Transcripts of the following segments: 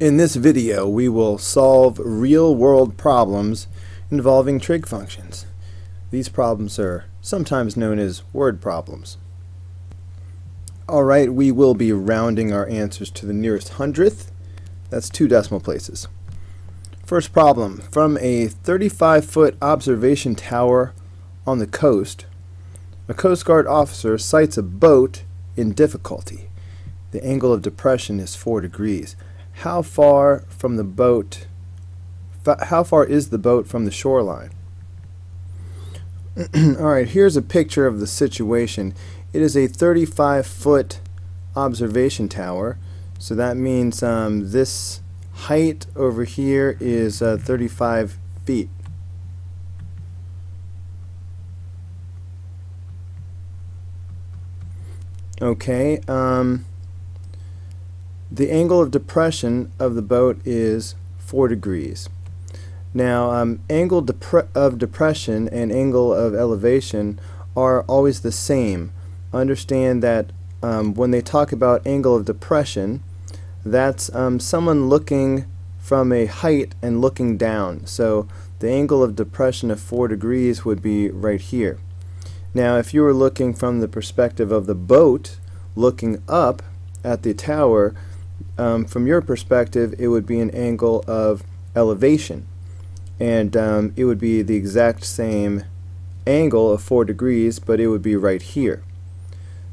In this video, we will solve real-world problems involving trig functions. These problems are sometimes known as word problems. Alright, we will be rounding our answers to the nearest hundredth. That's two decimal places. First problem, from a 35-foot observation tower on the coast, a Coast Guard officer sights a boat in difficulty. The angle of depression is 4 degrees how far from the boat how far is the boat from the shoreline? Alright here's a picture of the situation. It is a 35 foot observation tower. So that means um, this height over here is uh, 35 feet. Okay um, the angle of depression of the boat is 4 degrees. Now, um, angle depre of depression and angle of elevation are always the same. Understand that um, when they talk about angle of depression, that's um, someone looking from a height and looking down. So the angle of depression of 4 degrees would be right here. Now, if you were looking from the perspective of the boat, looking up at the tower, um, from your perspective, it would be an angle of elevation. And um, it would be the exact same angle of 4 degrees, but it would be right here.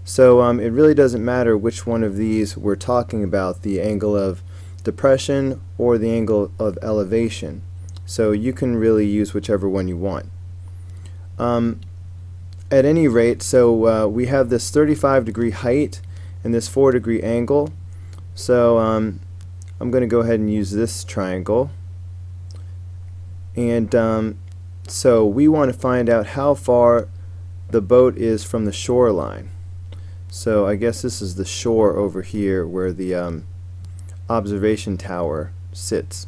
So um, it really doesn't matter which one of these we're talking about, the angle of depression or the angle of elevation. So you can really use whichever one you want. Um, at any rate, so uh, we have this 35 degree height and this 4 degree angle. So um, I'm going to go ahead and use this triangle. And um, so we want to find out how far the boat is from the shoreline. So I guess this is the shore over here where the um, observation tower sits.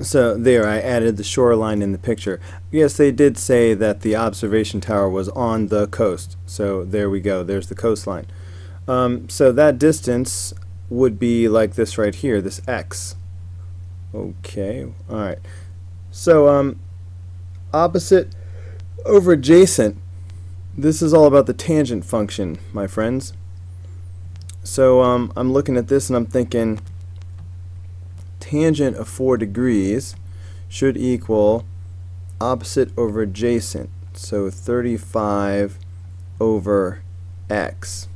So there, I added the shoreline in the picture. Yes, they did say that the observation tower was on the coast. So there we go, there's the coastline. Um, so that distance would be like this right here, this x. Okay, alright. So, um, opposite over adjacent, this is all about the tangent function, my friends. So, um, I'm looking at this and I'm thinking tangent of 4 degrees should equal opposite over adjacent. So 35 over x.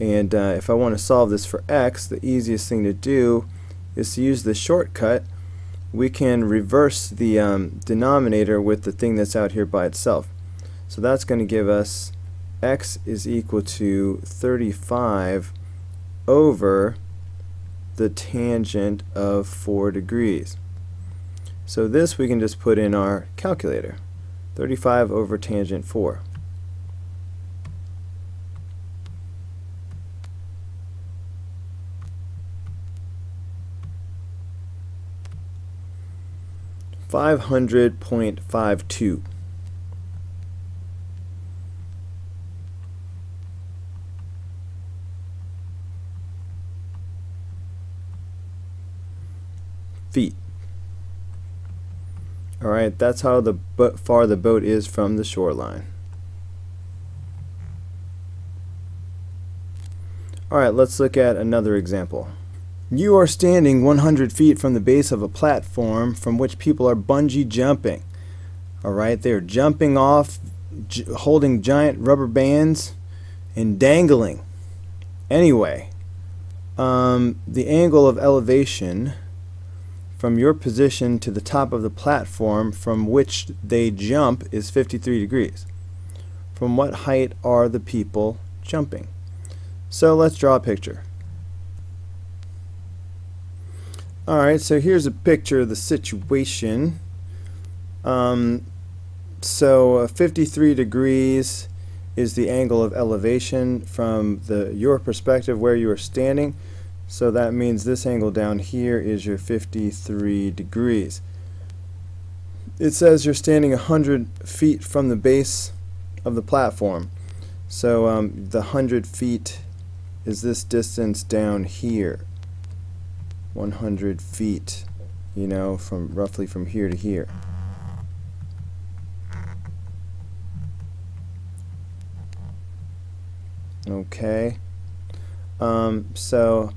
And uh, if I want to solve this for x, the easiest thing to do is to use the shortcut. We can reverse the um, denominator with the thing that's out here by itself. So that's going to give us x is equal to 35 over the tangent of 4 degrees. So this we can just put in our calculator. 35 over tangent 4. Five hundred point five two. feet. Alright, that's how the far the boat is from the shoreline. Alright, let's look at another example. You are standing 100 feet from the base of a platform from which people are bungee jumping. Alright, they're jumping off, holding giant rubber bands, and dangling. Anyway, um, the angle of elevation from your position to the top of the platform from which they jump is 53 degrees. From what height are the people jumping? So let's draw a picture. Alright, so here's a picture of the situation. Um, so uh, 53 degrees is the angle of elevation from the your perspective where you are standing. So that means this angle down here is your 53 degrees. It says you're standing 100 feet from the base of the platform. So um, the 100 feet is this distance down here. 100 feet, you know, from roughly from here to here. Okay. Um, so,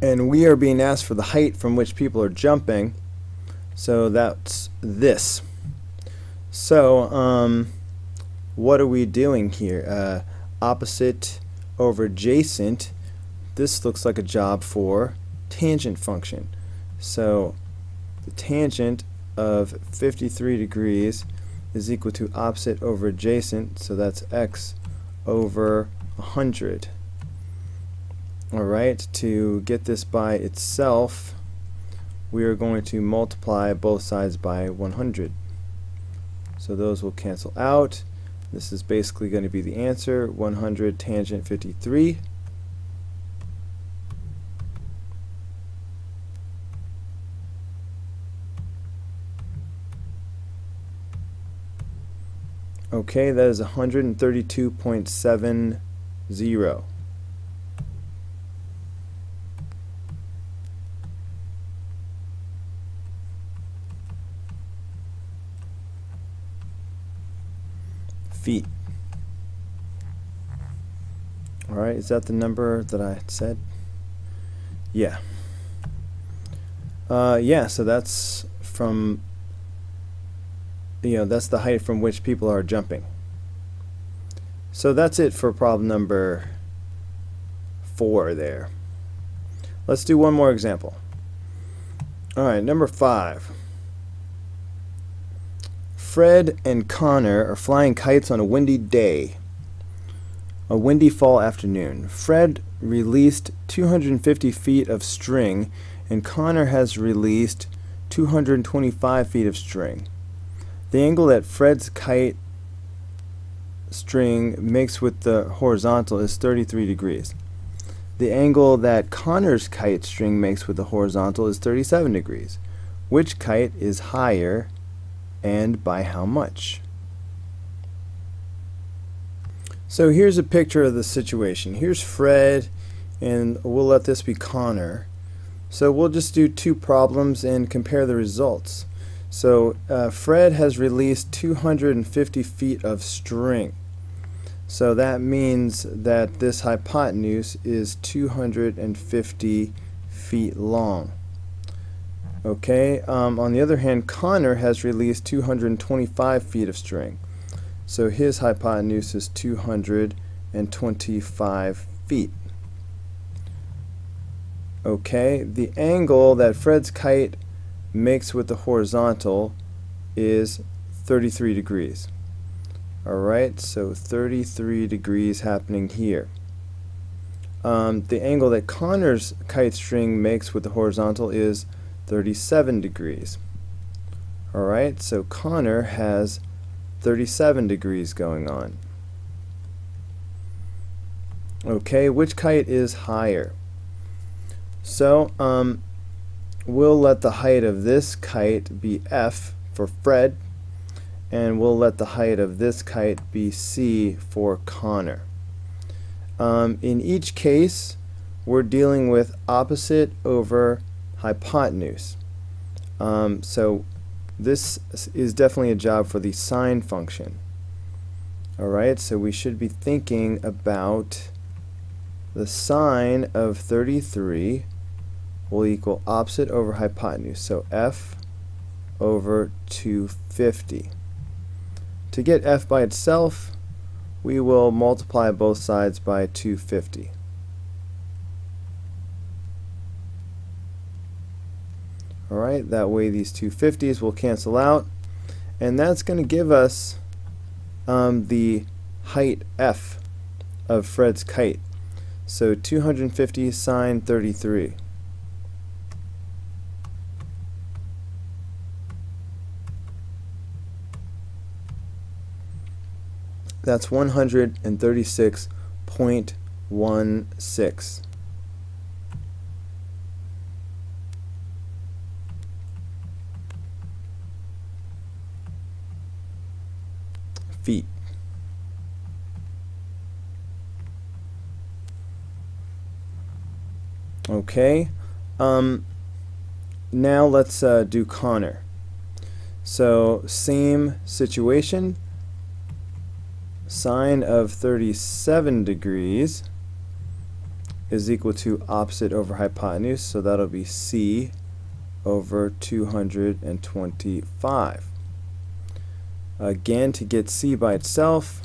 and we are being asked for the height from which people are jumping. So that's this. So, um, what are we doing here? Uh, opposite over adjacent. This looks like a job for tangent function. So, the tangent of 53 degrees is equal to opposite over adjacent, so that's x over 100. Alright, to get this by itself, we are going to multiply both sides by 100. So those will cancel out. This is basically going to be the answer, 100 tangent 53. Okay, that is 132.70. feet. Alright, is that the number that I said? Yeah. Uh, yeah, so that's from you know, that's the height from which people are jumping. So that's it for problem number four there. Let's do one more example. Alright, number five. Fred and Connor are flying kites on a windy day. A windy fall afternoon. Fred released 250 feet of string and Connor has released 225 feet of string. The angle that Fred's kite string makes with the horizontal is 33 degrees. The angle that Connor's kite string makes with the horizontal is 37 degrees. Which kite is higher and by how much? So here's a picture of the situation. Here's Fred and we'll let this be Connor. So we'll just do two problems and compare the results. So uh, Fred has released 250 feet of string. So that means that this hypotenuse is 250 feet long. Okay, um, on the other hand, Connor has released 225 feet of string. So his hypotenuse is 225 feet. Okay, the angle that Fred's kite makes with the horizontal is 33 degrees. Alright, so 33 degrees happening here. Um, the angle that Connor's kite string makes with the horizontal is 37 degrees. Alright, so Connor has 37 degrees going on. Okay, which kite is higher? So, um, we'll let the height of this kite be f for Fred and we'll let the height of this kite be c for Connor. Um, in each case we're dealing with opposite over hypotenuse. Um, so this is definitely a job for the sine function. Alright, so we should be thinking about the sine of 33 will equal opposite over hypotenuse. So f over 250. To get f by itself, we will multiply both sides by 250. Alright, that way these 250s will cancel out. And that's going to give us um, the height f of Fred's kite. So 250 sine 33. That's 136.16. feet. Okay. Um, now let's uh, do Connor. So same situation. Sine of 37 degrees is equal to opposite over hypotenuse, so that'll be C over 225. Again, to get C by itself,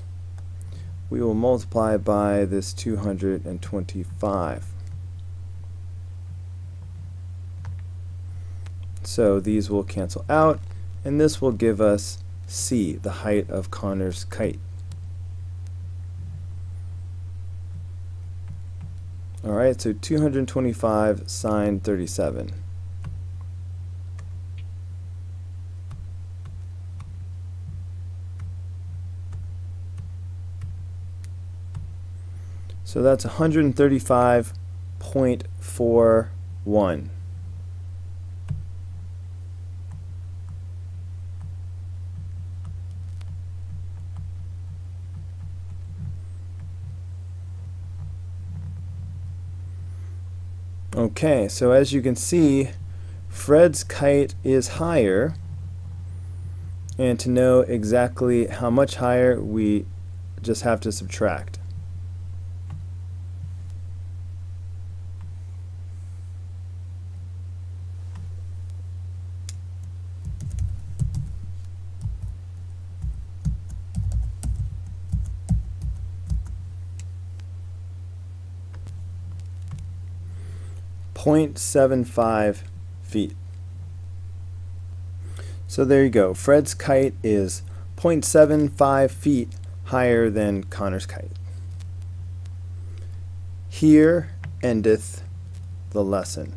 we will multiply by this 225. So these will cancel out, and this will give us C, the height of Connor's kite. Alright, so 225 sine 37. So that's 135.41. Okay, so as you can see, Fred's kite is higher, and to know exactly how much higher, we just have to subtract. Point seven five feet. So there you go. Fred's kite is 0.75 feet higher than Connor's kite. Here endeth the lesson.